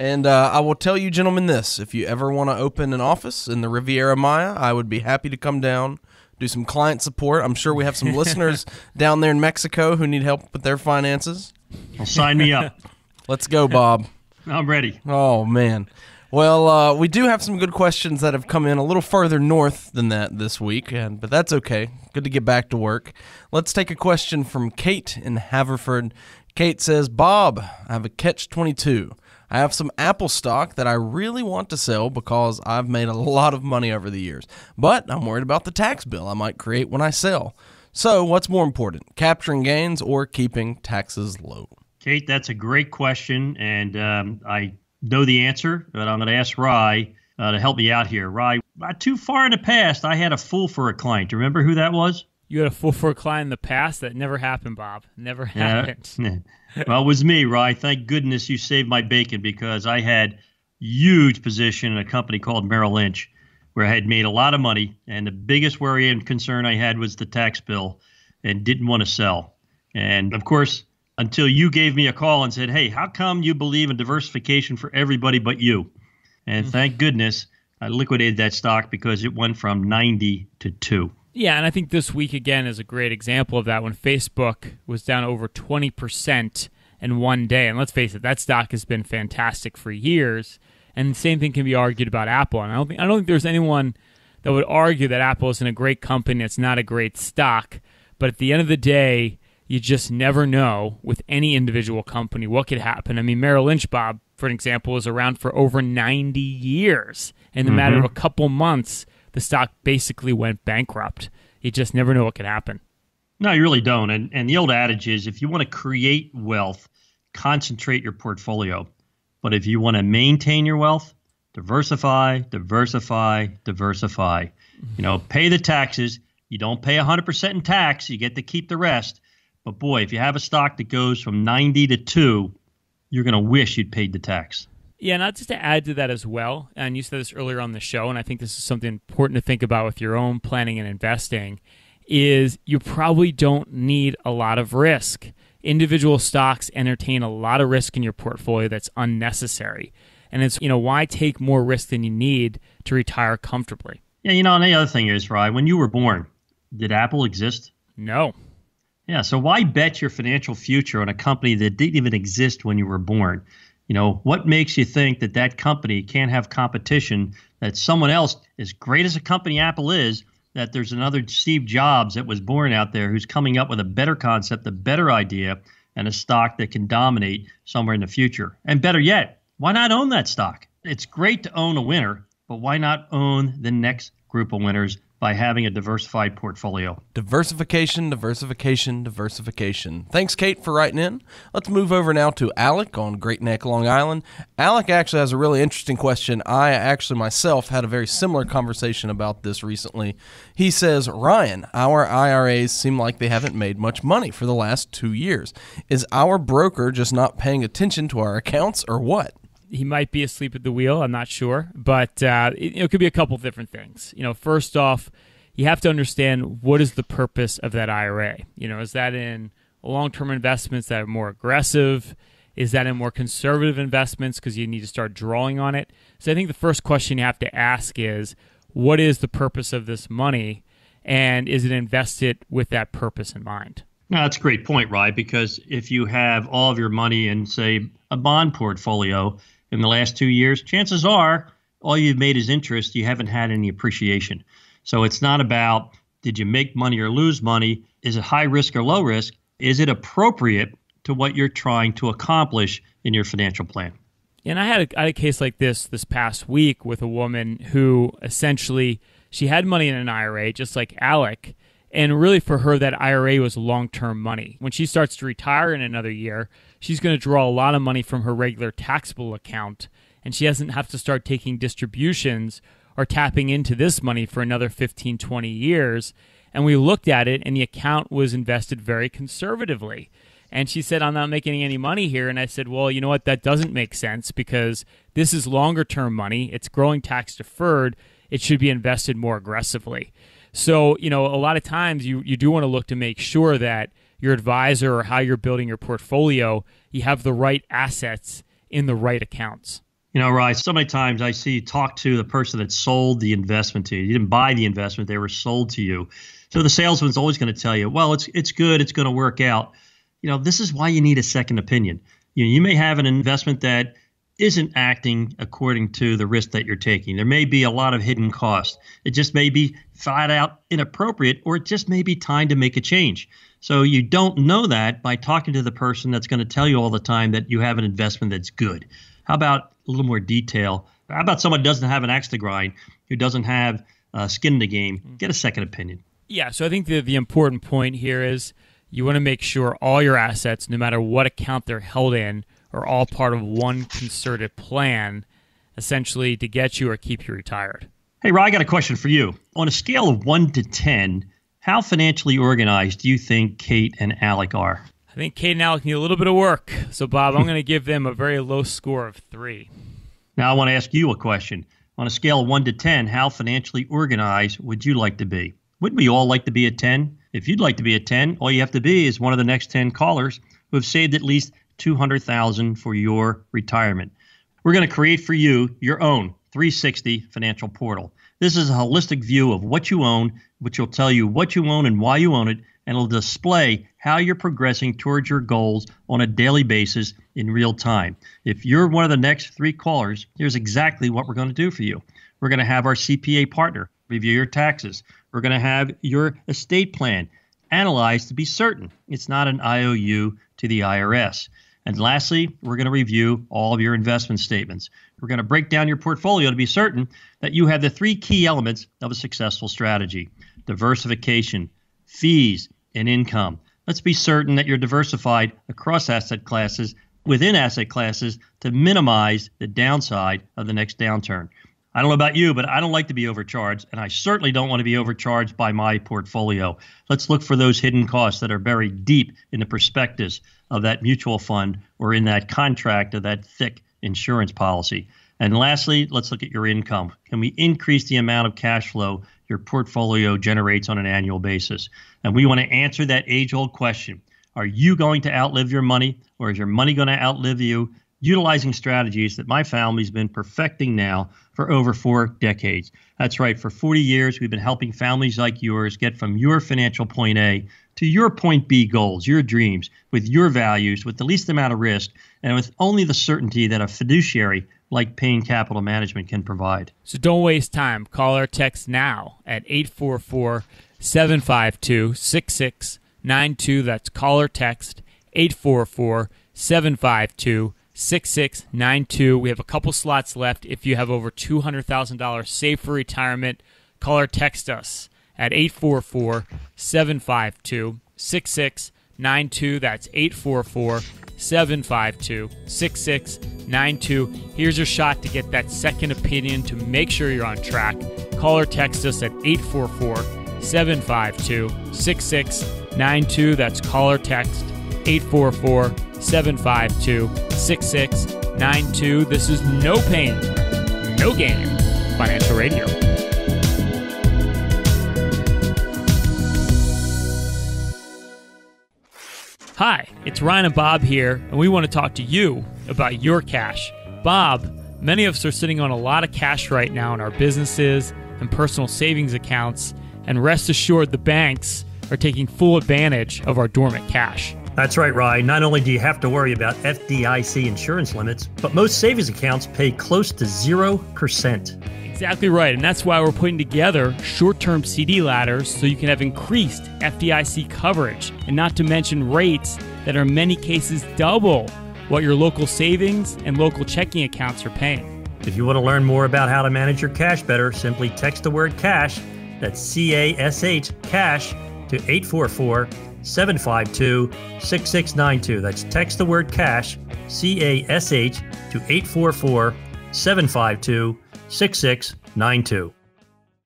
And uh, I will tell you, gentlemen, this: if you ever want to open an office in the Riviera Maya, I would be happy to come down, do some client support. I'm sure we have some listeners down there in Mexico who need help with their finances. Well, sign me up. Let's go, Bob. I'm ready. Oh man. Well, uh, we do have some good questions that have come in a little further north than that this week, and but that's okay. Good to get back to work. Let's take a question from Kate in Haverford. Kate says, "Bob, I have a catch 22. I have some Apple stock that I really want to sell because I've made a lot of money over the years, but I'm worried about the tax bill I might create when I sell. So, what's more important, capturing gains or keeping taxes low?" Kate, that's a great question, and um, I know the answer, but I'm going to ask Rye uh, to help me out here. Rye, not too far in the past, I had a fool for a client. Do you remember who that was? You had a full for a client in the past that never happened, Bob. Never happened. well, it was me, Rye. Thank goodness you saved my bacon because I had huge position in a company called Merrill Lynch where I had made a lot of money, and the biggest worry and concern I had was the tax bill, and didn't want to sell. And of course, until you gave me a call and said, "Hey, how come you believe in diversification for everybody but you?" And Mm-hmm. thank goodness I liquidated that stock because it went from 90 to 2. Yeah, and I think this week again is a great example of that when Facebook was down over 20% in one day. And let's face it, that stock has been fantastic for years. And the same thing can be argued about Apple. And I don't think I don't think there's anyone that would argue that Apple isn't a great company, it's not a great stock. But at the end of the day, you just never know with any individual company what could happen. I mean, Merrill Lynch, Bob, for an example, is around for over 90 years. In the matter of mm-hmm. a couple months, the stock basically went bankrupt. You just never know what could happen. No, you really don't. And and the old adage is if you want to create wealth, concentrate your portfolio. But if you want to maintain your wealth, diversify, diversify, diversify. You know, pay the taxes. You don't pay 100% in tax, you get to keep the rest. But boy, if you have a stock that goes from 90 to 2, you're going to wish you'd paid the tax. Yeah, not just to add to that as well, and you said this earlier on the show, and I think this is something important to think about with your own planning and investing, is you probably don't need a lot of risk. Individual stocks entertain a lot of risk in your portfolio that's unnecessary. And it's, you know, why take more risk than you need to retire comfortably? Yeah, you know, and the other thing is, Ryan, when you were born, did Apple exist? No. Yeah, so why bet your financial future on a company that didn't even exist when you were born? You know, what makes you think that that company can't have competition, that someone else, as great as a company Apple is, that there's another Steve Jobs that was born out there who's coming up with a better concept, a better idea, and a stock that can dominate somewhere in the future? And better yet, why not own that stock? It's great to own a winner, but why not own the next group of winners by having a diversified portfolio? Diversification, diversification, diversification. Thanks, Kate, for writing in. Let's move over now to Alec on Great Neck, Long Island. Alec actually has a really interesting question. I actually myself had a very similar conversation about this recently. He says, Ryan, our IRAs seem like they haven't made much money for the last two years. Is our broker just not paying attention to our accounts or what? He might be asleep at the wheel. I'm not sure, but uh, it, it could be a couple different things. You know, first off, you have to understand what is the purpose of that IRA. You know, is that in long-term investments that are more aggressive? Is that in more conservative investments because you need to start drawing on it? So I think the first question you have to ask is, what is the purpose of this money, and is it invested with that purpose in mind? No, that's a great point, Rye, because if you have all of your money in, say, a bond portfolio in the last two years, chances are all you've made is interest. You haven't had any appreciation. So it's not about did you make money or lose money? Is it high risk or low risk? Is it appropriate to what you're trying to accomplish in your financial plan? And I had a, I had a case like this this past week with a woman who essentially she had money in an IRA, just like Alec, and really, for her, that IRA was long term money. When she starts to retire in another year, she's going to draw a lot of money from her regular taxable account, and she doesn't have to start taking distributions or tapping into this money for another 15, 20 years. And we looked at it, and the account was invested very conservatively. And she said, I'm not making any money here. And I said, Well, you know what? That doesn't make sense because this is longer term money. It's growing tax deferred. It should be invested more aggressively. So, you know, a lot of times you, you do want to look to make sure that your advisor or how you're building your portfolio, you have the right assets in the right accounts. You know, right. so many times I see you talk to the person that sold the investment to you. You didn't buy the investment, they were sold to you. So the salesman's always going to tell you, well, it's it's good, it's going to work out. You know, this is why you need a second opinion. You know, you may have an investment that isn't acting according to the risk that you're taking. There may be a lot of hidden costs. It just may be flat out inappropriate, or it just may be time to make a change. So you don't know that by talking to the person that's going to tell you all the time that you have an investment that's good. How about a little more detail? How about someone who doesn't have an axe to grind, who doesn't have uh, skin in the game? Get a second opinion. Yeah, so I think the, the important point here is you want to make sure all your assets, no matter what account they're held in, are all part of one concerted plan, essentially to get you or keep you retired. Hey, Rod, I got a question for you. On a scale of one to 10, how financially organized do you think Kate and Alec are? I think Kate and Alec need a little bit of work. So, Bob, I'm going to give them a very low score of three. Now, I want to ask you a question. On a scale of one to 10, how financially organized would you like to be? Wouldn't we all like to be a 10? If you'd like to be a 10, all you have to be is one of the next 10 callers who have saved at least 200,000 for your retirement. We're going to create for you your own 360 financial portal. This is a holistic view of what you own, which will tell you what you own and why you own it, and it'll display how you're progressing towards your goals on a daily basis in real time. If you're one of the next three callers, here's exactly what we're going to do for you. We're going to have our CPA partner review your taxes. We're going to have your estate plan analyzed to be certain it's not an IOU to the IRS. And lastly, we're going to review all of your investment statements. We're going to break down your portfolio to be certain that you have the three key elements of a successful strategy diversification, fees, and income. Let's be certain that you're diversified across asset classes within asset classes to minimize the downside of the next downturn. I don't know about you, but I don't like to be overcharged, and I certainly don't want to be overcharged by my portfolio. Let's look for those hidden costs that are buried deep in the prospectus of that mutual fund or in that contract of that thick insurance policy. And lastly, let's look at your income. Can we increase the amount of cash flow your portfolio generates on an annual basis? And we want to answer that age old question Are you going to outlive your money, or is your money going to outlive you? Utilizing strategies that my family's been perfecting now for over four decades. That's right, for 40 years, we've been helping families like yours get from your financial point A to your point B goals, your dreams, with your values, with the least amount of risk, and with only the certainty that a fiduciary like Payne Capital Management can provide. So don't waste time. Call or text now at 844 752 6692. That's call or text 844 752 6692. We have a couple slots left. If you have over $200,000 saved for retirement, call or text us at 844 752 6692. That's 844 752 6692. Here's your shot to get that second opinion to make sure you're on track. Call or text us at 844 752 6692. That's call or text 844 752 6692. This is no pain, no gain financial radio. Hi, it's Ryan and Bob here, and we want to talk to you about your cash. Bob, many of us are sitting on a lot of cash right now in our businesses and personal savings accounts, and rest assured the banks are taking full advantage of our dormant cash. That's right, Rye. Not only do you have to worry about FDIC insurance limits, but most savings accounts pay close to 0%. Exactly right. And that's why we're putting together short term CD ladders so you can have increased FDIC coverage, and not to mention rates that are in many cases double what your local savings and local checking accounts are paying. If you want to learn more about how to manage your cash better, simply text the word cash, that's C A S H, cash, to 844 752 6692. That's text the word cash, C A S H, to 844 752 6692.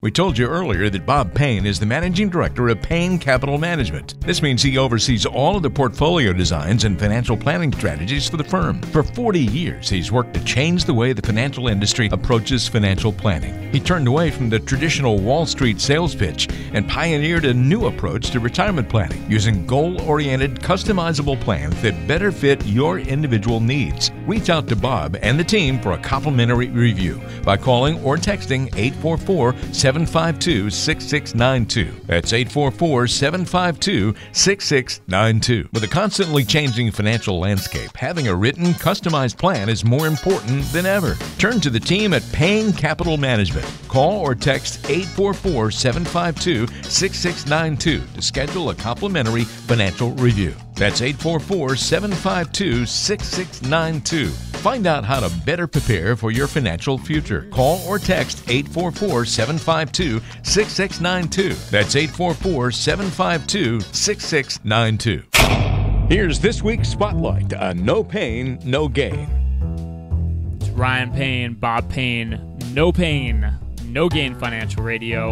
We told you earlier that Bob Payne is the managing director of Payne Capital Management. This means he oversees all of the portfolio designs and financial planning strategies for the firm. For 40 years, he's worked to change the way the financial industry approaches financial planning. He turned away from the traditional Wall Street sales pitch and pioneered a new approach to retirement planning using goal oriented, customizable plans that better fit your individual needs. Reach out to Bob and the team for a complimentary review by calling or texting 844 752 6692. That's 844 752 6692. With a constantly changing financial landscape, having a written, customized plan is more important than ever. Turn to the team at Payne Capital Management. Call or text 844 752 6692 to schedule a complimentary financial review. That's 844 752 6692. Find out how to better prepare for your financial future. Call or text 844 752 6692. That's 844 752 6692. Here's this week's spotlight on No Pain, No Gain. It's Ryan Payne, Bob Payne, no pain, no gain financial radio.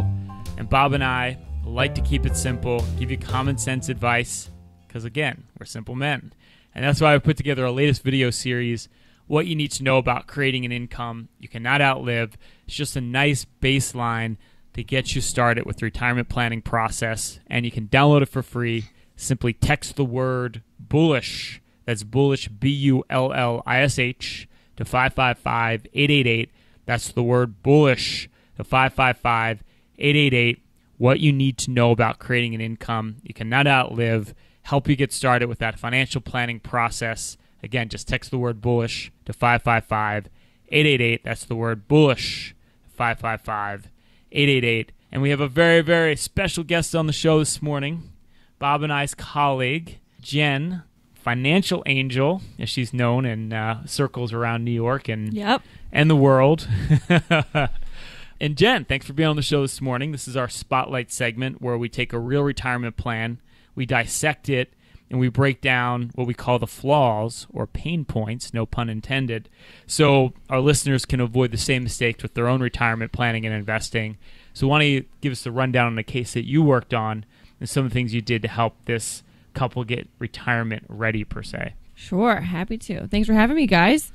And Bob and I like to keep it simple, give you common sense advice, because again, we're simple men. And that's why I put together our latest video series, What You Need to Know About Creating an Income You Cannot Outlive. It's just a nice baseline to get you started with the retirement planning process, and you can download it for free. Simply text the word bullish. That's bullish, B U L L I S H, to 555 888. That's the word bullish to 555 888. What you need to know about creating an income you cannot outlive. Help you get started with that financial planning process. Again, just text the word bullish to 555 888. That's the word bullish, 555 888. And we have a very, very special guest on the show this morning. Bob and I's colleague, Jen, financial angel, as she's known in uh, circles around New York and Yep. and the world. and Jen, thanks for being on the show this morning. This is our spotlight segment where we take a real retirement plan, we dissect it, and we break down what we call the flaws or pain points, no pun intended, so our listeners can avoid the same mistakes with their own retirement planning and investing. So, why don't you give us the rundown on the case that you worked on and some of the things you did to help this couple get retirement ready, per se? Sure, happy to. Thanks for having me, guys.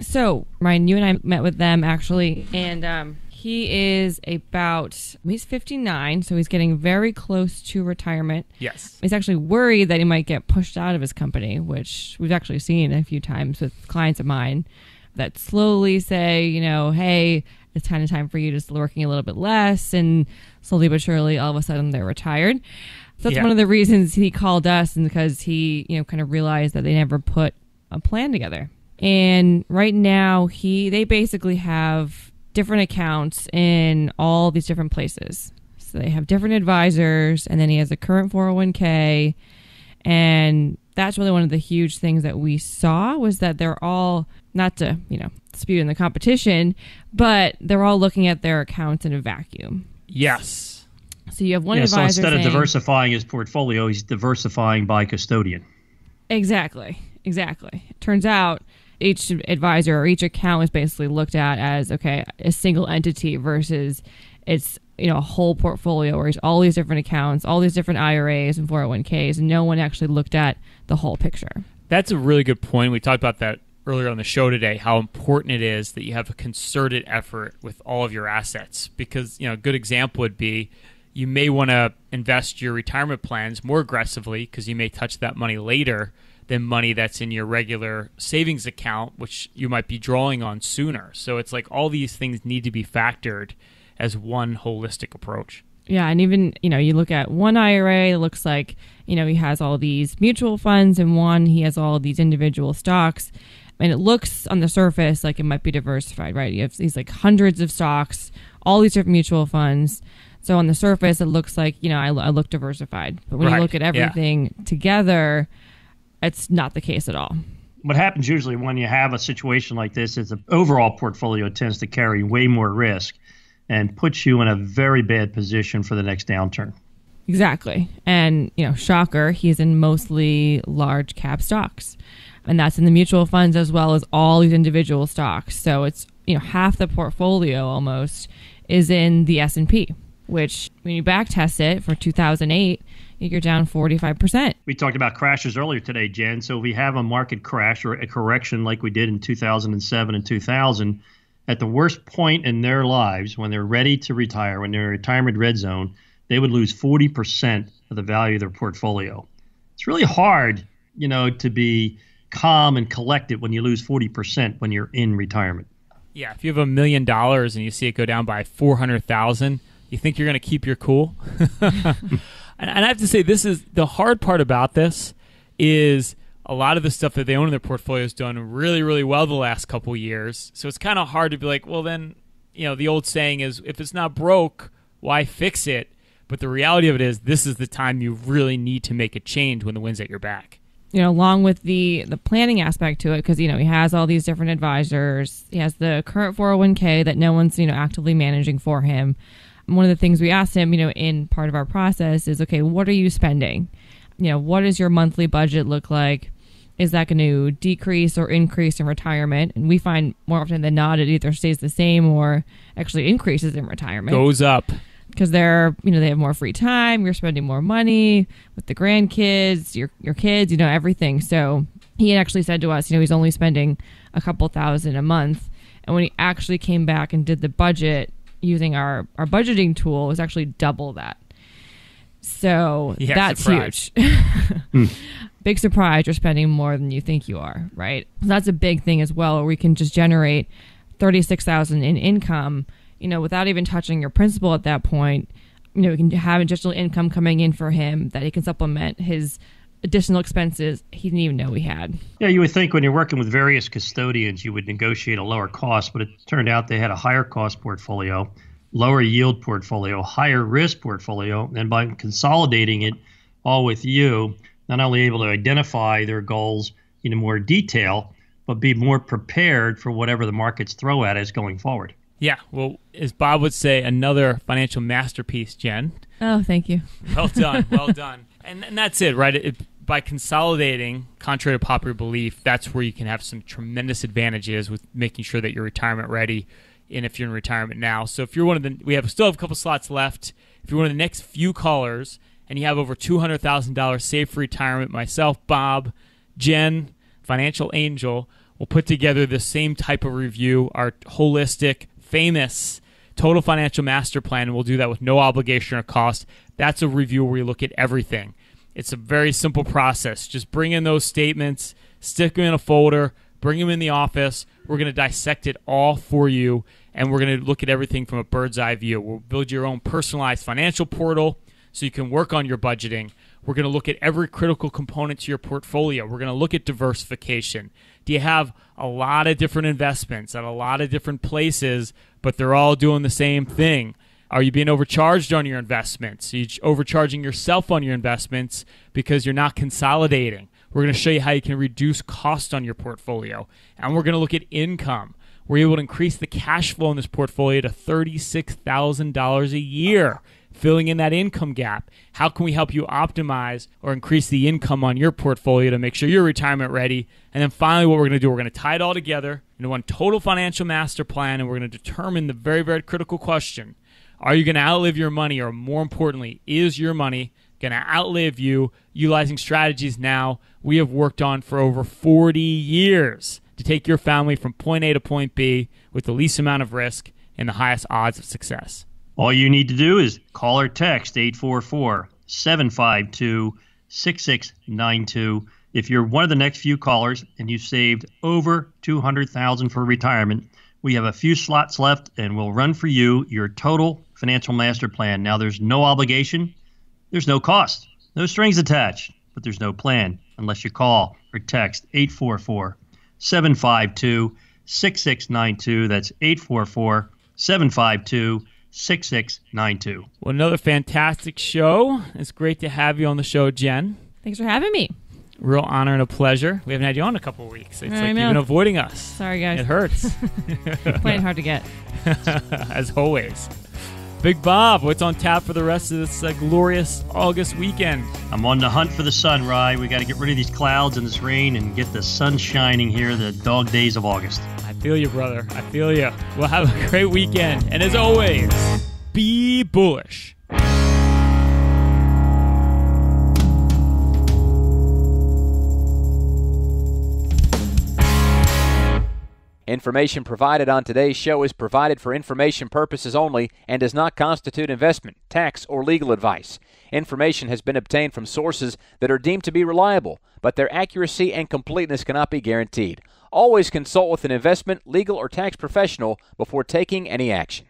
So, Ryan, you and I met with them actually, and um, he is about he's 59, so he's getting very close to retirement. Yes. He's actually worried that he might get pushed out of his company, which we've actually seen a few times with clients of mine that slowly say, you know, hey, it's kind of time for you to start working a little bit less, and slowly but surely, all of a sudden, they're retired. So that's Yeah. one of the reasons he called us, and because he, you know, kind of realized that they never put a plan together. And right now, he they basically have different accounts in all these different places. So they have different advisors, and then he has a current 401k, and that's really one of the huge things that we saw was that they're all not to you know spew in the competition, but they're all looking at their accounts in a vacuum. Yes. So you have one yeah, so advisor instead of saying- diversifying his portfolio, he's diversifying by custodian. Exactly. Exactly. It turns out each advisor or each account was basically looked at as okay, a single entity versus it's you know a whole portfolio where it's all these different accounts, all these different IRAs and 401ks, and no one actually looked at the whole picture. That's a really good point. We talked about that earlier on the show today, how important it is that you have a concerted effort with all of your assets. Because, you know, a good example would be you may want to invest your retirement plans more aggressively because you may touch that money later than money that's in your regular savings account, which you might be drawing on sooner. So it's like all these things need to be factored as one holistic approach. Yeah, and even you know, you look at one IRA, it looks like you know he has all these mutual funds, and one he has all these individual stocks, and it looks on the surface like it might be diversified, right? You have these like hundreds of stocks, all these different mutual funds. So on the surface, it looks like you know I, I look diversified, but when Right, you look at yeah. everything together, it's not the case at all. what happens usually when you have a situation like this is the overall portfolio tends to carry way more risk and puts you in a very bad position for the next downturn. Exactly. And, you know, shocker, he's in mostly large cap stocks. And that's in the mutual funds as well as all these individual stocks. So it's, you know, half the portfolio almost is in the S&P, which when you back test it for 2008, you're down 45%. We talked about crashes earlier today, Jen. So if we have a market crash or a correction like we did in 2007 and 2000, at the worst point in their lives, when they're ready to retire, when they're in retirement red zone, they would lose 40% of the value of their portfolio. It's really hard, you know, to be calm and collected when you lose 40% when you're in retirement. Yeah, if you have a million dollars and you see it go down by four hundred thousand, you think you're going to keep your cool. and, I have to say, this is the hard part about this is a lot of the stuff that they own in their portfolio has done really, really well the last couple years. So it's kind of hard to be like, well, then, you know, the old saying is, if it's not broke, why fix it? But the reality of it is, this is the time you really need to make a change when the wind's at your back. you know, along with the the planning aspect to it, because you know he has all these different advisors. He has the current 401k that no one's you know actively managing for him. One of the things we asked him, you know, in part of our process is, okay, what are you spending? You know, what does your monthly budget look like? Is that going to decrease or increase in retirement? And we find more often than not, it either stays the same or actually increases in retirement Goes up. because they're you know they have more free time you're spending more money with the grandkids your your kids you know everything so he had actually said to us you know he's only spending a couple thousand a month and when he actually came back and did the budget using our our budgeting tool it was actually double that. So Yeah, that's surprise. huge. Hmm. Big surprise you're spending more than you think you are right? So that's a big thing as well where we can just generate 36000 in income you know without even touching your principal at that point. You know we can have additional income coming in for him that he can supplement his additional expenses he didn't even know we had Yeah, you would think when you're working with various custodians, you would negotiate a lower cost, but it turned out they had a higher cost portfolio, lower yield portfolio, higher risk portfolio, and by consolidating it all with you, not only able to identify their goals in more detail, but be more prepared for whatever the markets throw at us going forward. Yeah, well, as Bob would say, another financial masterpiece, Jen. oh thank you Well done, well done. And, and that's it, right? It, by consolidating, contrary to popular belief, that's where you can have some tremendous advantages with making sure that you're retirement ready. And if you're in retirement now, so if you're one of the, we have still have a couple slots left. If you're one of the next few callers and you have over two hundred thousand dollars saved for retirement, myself, Bob, Jen, Financial Angel, will put together the same type of review, our holistic, famous total financial master plan, and we'll do that with no obligation or cost. That's a review where you look at everything. It's a very simple process. Just bring in those statements, stick them in a folder, bring them in the office. We're going to dissect it all for you, and we're going to look at everything from a bird's eye view. We'll build your own personalized financial portal so you can work on your budgeting. We're going to look at every critical component to your portfolio. We're going to look at diversification. Do you have a lot of different investments at a lot of different places, but they're all doing the same thing? Are you being overcharged on your investments? Are you overcharging yourself on your investments because you're not consolidating? We're going to show you how you can reduce cost on your portfolio. And we're going to look at income. We're able to increase the cash flow in this portfolio to $36,000 a year, filling in that income gap. How can we help you optimize or increase the income on your portfolio to make sure you're retirement ready? And then finally, what we're going to do, we're going to tie it all together into one total financial master plan, and we're going to determine the very, very critical question Are you going to outlive your money, or more importantly, is your money going to outlive you utilizing strategies now we have worked on for over 40 years to take your family from point A to point B with the least amount of risk and the highest odds of success. All you need to do is call or text 844 752 6692. If you're one of the next few callers and you've saved over 200,000 for retirement, we have a few slots left and we'll run for you your total financial master plan. Now, there's no obligation, there's no cost, no strings attached, but there's no plan unless you call or text 844 752 6692. That's 844 752 6692. Well, another fantastic show. It's great to have you on the show, Jen. Thanks for having me. Real honor and a pleasure. We haven't had you on in a couple of weeks. It's I like know. you've been avoiding us. Sorry, guys. It hurts, Playing hard to get. as always. Big Bob, what's on tap for the rest of this uh, glorious August weekend? I'm on the hunt for the sun, Rye. We got to get rid of these clouds and this rain and get the sun shining here the dog days of August. I feel you, brother. I feel you. We'll have a great weekend. And as always, be bullish. Information provided on today's show is provided for information purposes only and does not constitute investment, tax, or legal advice. Information has been obtained from sources that are deemed to be reliable, but their accuracy and completeness cannot be guaranteed. Always consult with an investment, legal, or tax professional before taking any action.